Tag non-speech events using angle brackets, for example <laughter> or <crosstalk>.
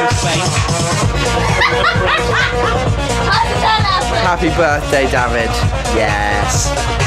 <laughs> Happy birthday, David. Yes.